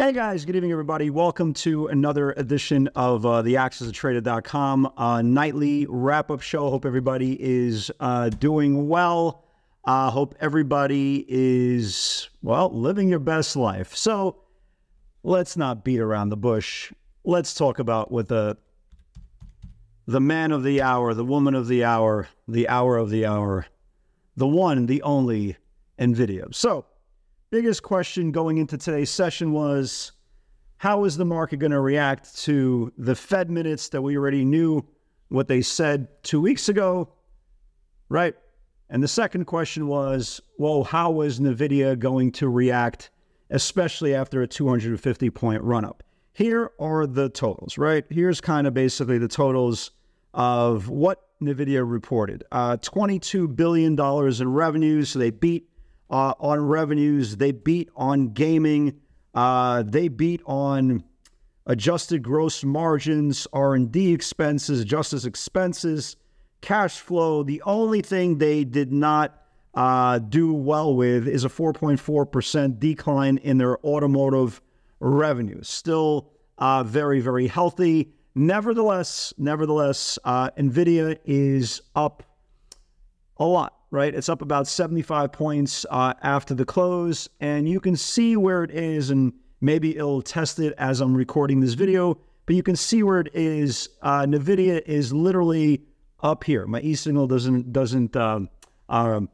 Hey guys, good evening, everybody. Welcome to another edition of uh, the AccessATrader.com uh, nightly wrap up show. Hope everybody is uh, doing well. Uh, hope everybody is, well, living your best life. So let's not beat around the bush. Let's talk about what the the man of the hour, the woman of the hour, the hour of the hour, the one, the only NVIDIA. So, biggest question going into today's session was how is the market going to react to the Fed minutes that we already knew what they said two weeks ago, right? And the second question was, well, how was NVIDIA going to react, especially after a 250 point run up? Here are the totals, right? Here's kind of basically the totals of what NVIDIA reported uh, $22 billion in revenues. So they beat uh, on revenues. They beat on gaming. Uh, they beat on adjusted gross margins, R&D expenses, justice expenses, cash flow. The only thing they did not uh, do well with is a 4.4% decline in their automotive revenue. Still uh, very, very healthy. Nevertheless, nevertheless, uh, NVIDIA is up a lot right? It's up about 75 points uh, after the close, and you can see where it is, and maybe it'll test it as I'm recording this video, but you can see where it is. Uh, NVIDIA is literally up here. My E signal doesn't doesn't um, um,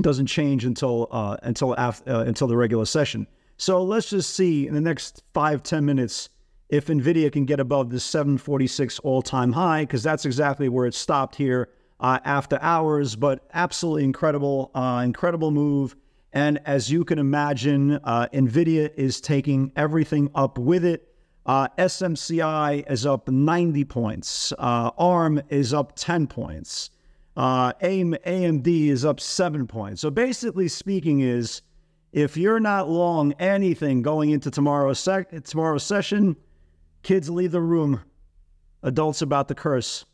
doesn't change until uh, until after, uh, until the regular session. So let's just see in the next five ten minutes if NVIDIA can get above the 746 all time high, because that's exactly where it stopped here uh, after hours, but absolutely incredible, uh, incredible move. And as you can imagine, uh, NVIDIA is taking everything up with it. Uh, SMCI is up 90 points. Uh, ARM is up 10 points. Uh, AMD is up seven points. So basically speaking is, if you're not long anything going into tomorrow's, sec- tomorrow's session, kids leave the room, adults about to curse.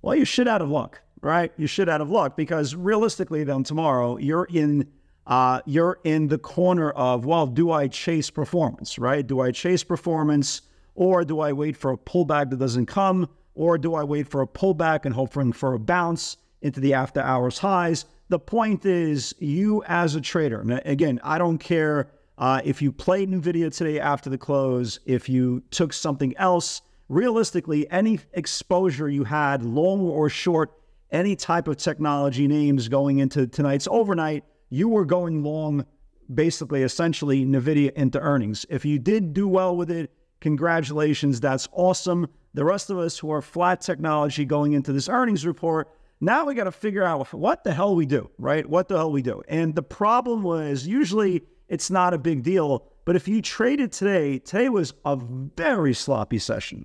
Well, you're shit out of luck right? You should out of luck because realistically, then tomorrow you're in uh, you're in the corner of well, do I chase performance, right? Do I chase performance, or do I wait for a pullback that doesn't come, or do I wait for a pullback and hope for, a bounce into the after hours highs? The point is, you as a trader, again, I don't care uh, if you played NVIDIA today after the close, if you took something else. Realistically, any exposure you had, long or short, any type of technology names going into tonight's overnight, you were going long, basically, essentially, NVIDIA into earnings. If you did do well with it, congratulations, that's awesome. The rest of us who are flat technology going into this earnings report, now we got to figure out what the hell we do, right? What the hell we do. And the problem was usually it's not a big deal, but if you traded today, today was a very sloppy session.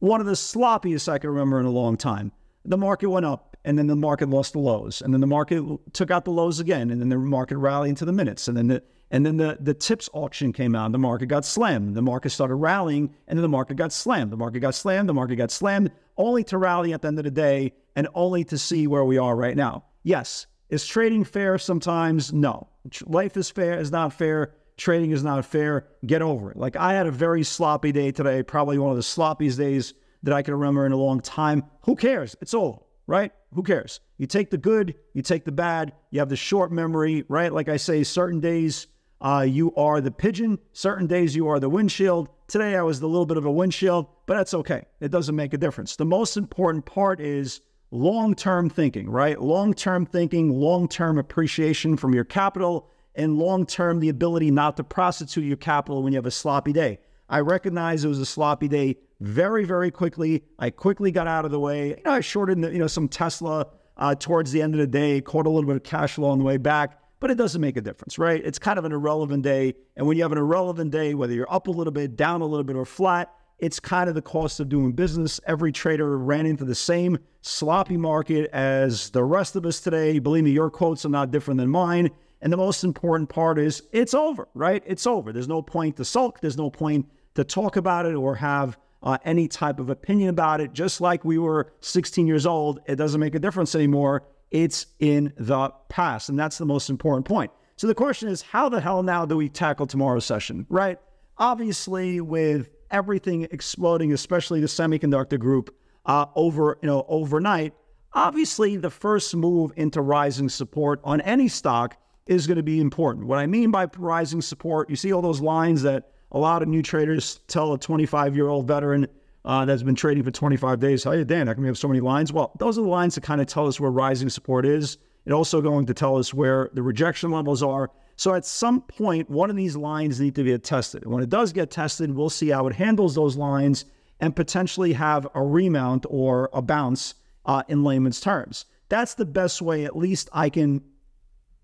One of the sloppiest I can remember in a long time. The market went up and then the market lost the lows, and then the market took out the lows again, and then the market rallied into the minutes, and then the and then the the TIPS auction came out, and the market got slammed. The market started rallying, and then the market got slammed. The market got slammed. The market got slammed, only to rally at the end of the day, and only to see where we are right now. Yes, is trading fair sometimes? No, life is fair is not fair. Trading is not fair. Get over it. Like I had a very sloppy day today, probably one of the sloppiest days that I can remember in a long time. Who cares? It's over right? Who cares? You take the good, you take the bad, you have the short memory, right? Like I say, certain days uh, you are the pigeon, certain days you are the windshield. Today I was a little bit of a windshield, but that's okay. It doesn't make a difference. The most important part is long term thinking, right? Long term thinking, long term appreciation from your capital, and long term the ability not to prostitute your capital when you have a sloppy day. I recognize it was a sloppy day very, very quickly. I quickly got out of the way. You know, I shorted, you know, some Tesla uh, towards the end of the day, caught a little bit of cash flow on the way back, but it doesn't make a difference, right? It's kind of an irrelevant day. And when you have an irrelevant day, whether you're up a little bit, down a little bit, or flat, it's kind of the cost of doing business. Every trader ran into the same sloppy market as the rest of us today. Believe me, your quotes are not different than mine. And the most important part is it's over, right? It's over. There's no point to sulk. There's no point to talk about it or have uh, any type of opinion about it. Just like we were 16 years old, it doesn't make a difference anymore. It's in the past. And that's the most important point. So the question is, how the hell now do we tackle tomorrow's session, right? Obviously, with everything exploding, especially the semiconductor group, uh, over you know overnight. Obviously, the first move into rising support on any stock is going to be important. What I mean by rising support, you see all those lines that a lot of new traders tell a 25 year old veteran uh, that's been trading for 25 days, "Hey, Dan, come you have so many lines?" Well, those are the lines that kind of tell us where rising support is. It's also going to tell us where the rejection levels are. So at some point, one of these lines need to get tested. When it does get tested, we'll see how it handles those lines and potentially have a remount or a bounce uh, in layman's terms. That's the best way, at least I can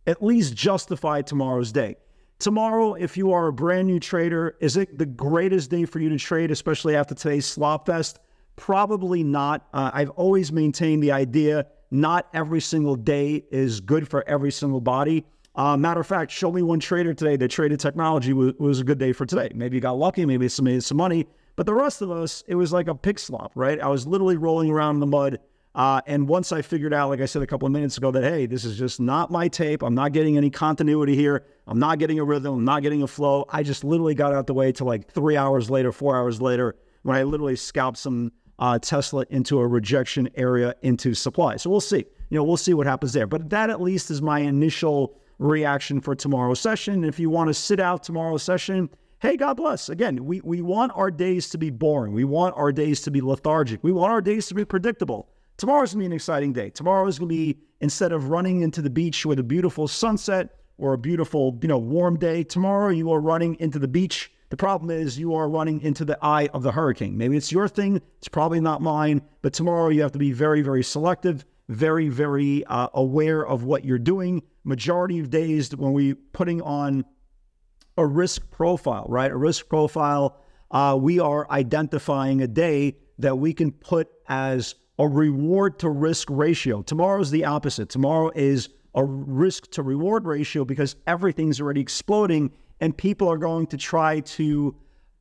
at least justify tomorrow's day. Tomorrow, if you are a brand new trader, is it the greatest day for you to trade, especially after today's slop fest? Probably not. Uh, I've always maintained the idea not every single day is good for every single body. Uh, matter of fact, show me one trader today that traded technology was, was a good day for today. Maybe you got lucky, maybe some made some money, but the rest of us, it was like a pig slop, right? I was literally rolling around in the mud. Uh, and once I figured out, like I said a couple of minutes ago, that hey, this is just not my tape. I'm not getting any continuity here. I'm not getting a rhythm. I'm not getting a flow. I just literally got out the way to like three hours later, four hours later, when I literally scalped some uh, Tesla into a rejection area into supply. So we'll see. You know, we'll see what happens there. But that at least is my initial reaction for tomorrow's session. If you want to sit out tomorrow's session, hey, God bless. Again, we, we want our days to be boring. We want our days to be lethargic. We want our days to be predictable. Tomorrow's to be an exciting day. Tomorrow is to be, instead of running into the beach with a beautiful sunset or a beautiful, you know, warm day, tomorrow you are running into the beach. The problem is you are running into the eye of the hurricane. Maybe it's your thing. It's probably not mine. But tomorrow you have to be very, very selective very, very uh, aware of what you're doing. Majority of days when we putting on a risk profile, right? A risk profile, uh, we are identifying a day that we can put as a reward to risk ratio. Tomorrow is the opposite. Tomorrow is a risk to reward ratio because everything's already exploding and people are going to try to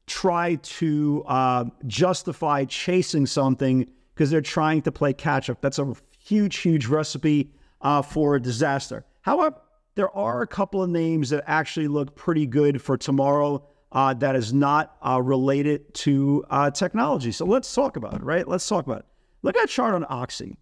try to uh, justify chasing something because they're trying to play catch up. That's a huge, huge recipe uh, for a disaster. However, there are a couple of names that actually look pretty good for tomorrow uh, that is not uh, related to uh, technology. So let's talk about it, right? Let's talk about it. Look at that chart on Oxy.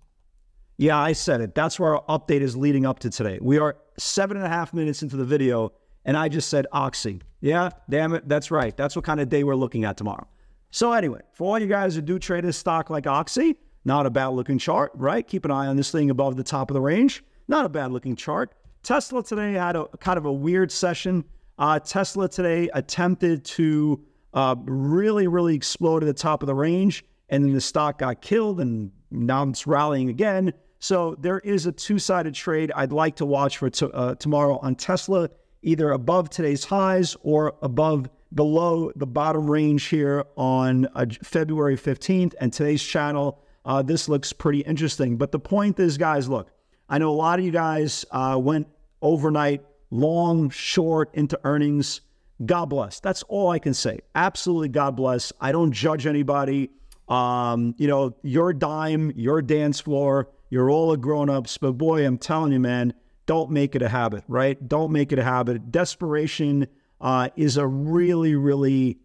Yeah, I said it. That's where our update is leading up to today. We are seven and a half minutes into the video, and I just said Oxy. Yeah, damn it. That's right. That's what kind of day we're looking at tomorrow. So, anyway, for all you guys who do trade a stock like Oxy, not a bad looking chart, right? Keep an eye on this thing above the top of the range. Not a bad looking chart. Tesla today had a kind of a weird session. Uh, Tesla today attempted to uh, really, really explode at the top of the range, and then the stock got killed, and now it's rallying again. So there is a two sided trade I'd like to watch for t- uh, tomorrow on Tesla, either above today's highs or above below the bottom range here on uh, February 15th. And today's channel uh, this looks pretty interesting. But the point is, guys, look, I know a lot of you guys uh, went overnight, long, short into earnings. God bless. That's all I can say. Absolutely, God bless. I don't judge anybody. Um, you know, your dime, your dance floor, you're all a grown ups. But boy, I'm telling you, man, don't make it a habit, right? Don't make it a habit. Desperation uh, is a really, really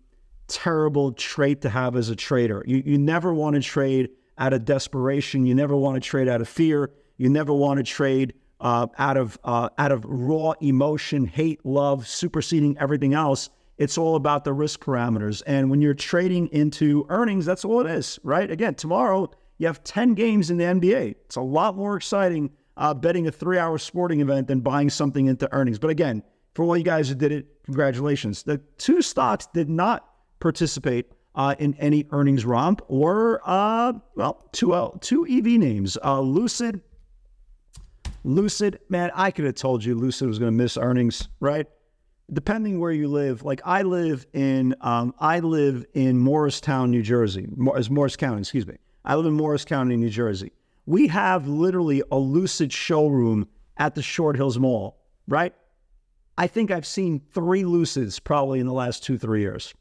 terrible trait to have as a trader. You, you never want to trade out of desperation. You never want to trade out of fear. You never want to trade uh, out of uh, out of raw emotion, hate, love, superseding everything else. It's all about the risk parameters. And when you're trading into earnings, that's all it is, right? Again, tomorrow you have 10 games in the NBA. It's a lot more exciting uh, betting a three hour sporting event than buying something into earnings. But again, for all you guys who did it, congratulations. The two stocks did not participate uh, in any earnings romp or, uh, well, two, uh, two EV names. Lucid. Lucid, man, I could have told you Lucid was going to miss earnings, right? Depending where you live, like I live in, um, I live in Morristown, New Jersey, as Morris County, excuse me. I live in Morris County, New Jersey. We have literally a Lucid showroom at the Short Hills Mall, right? I think I've seen three Lucids probably in the last two, three years.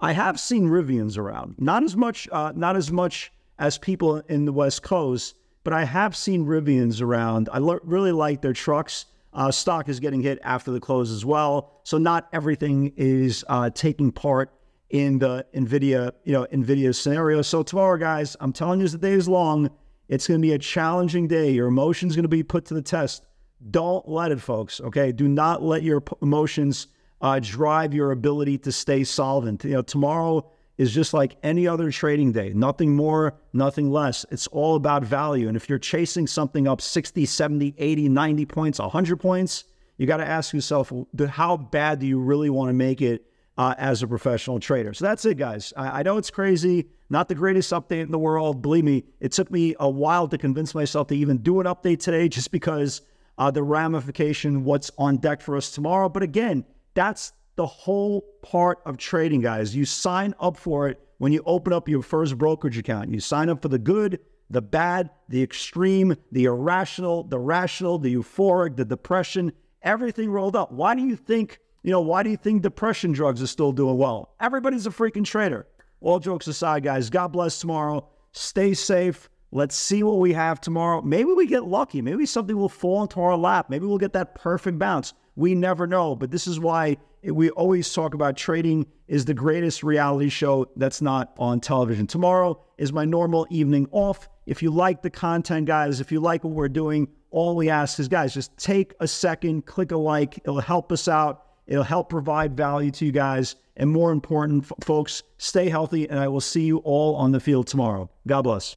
I have seen Rivians around, not as much, uh, not as much as people in the West Coast, but I have seen Rivians around. I really like their trucks. Uh, stock is getting hit after the close as well, so not everything is uh, taking part in the Nvidia, you know, Nvidia scenario. So tomorrow, guys, I'm telling you, the day is long. It's going to be a challenging day. Your emotions going to be put to the test. Don't let it, folks. Okay, do not let your emotions uh, drive your ability to stay solvent. You know, tomorrow is just like any other trading day. Nothing more, nothing less. It's all about value. And if you're chasing something up 60, 70, 80, 90 points, 100 points, you got to ask yourself, how bad do you really want to make it uh, as a professional trader? So that's it, guys. I, I know it's crazy. Not the greatest update in the world. Believe me, it took me a while to convince myself to even do an update today just because uh, the ramification, what's on deck for us tomorrow. But again, that's the whole part of trading, guys. You sign up for it when you open up your first brokerage account. You sign up for the good, the bad, the extreme, the irrational, the rational, the euphoric, the depression, everything rolled up. Why do you think, you know, why do you think depression drugs are still doing well? Everybody's a freaking trader. All jokes aside, guys, God bless tomorrow. Stay safe. Let's see what we have tomorrow. Maybe we get lucky. Maybe something will fall into our lap. Maybe we'll get that perfect bounce. We never know. But this is why we always talk about trading is the greatest reality show that's not on television. Tomorrow is my normal evening off. If you like the content, guys, if you like what we're doing, all we ask is, guys, just take a second, click a like. It'll help us out. It'll help provide value to you guys. And more important, folks, stay healthy, and I will see you all on the field tomorrow. God bless.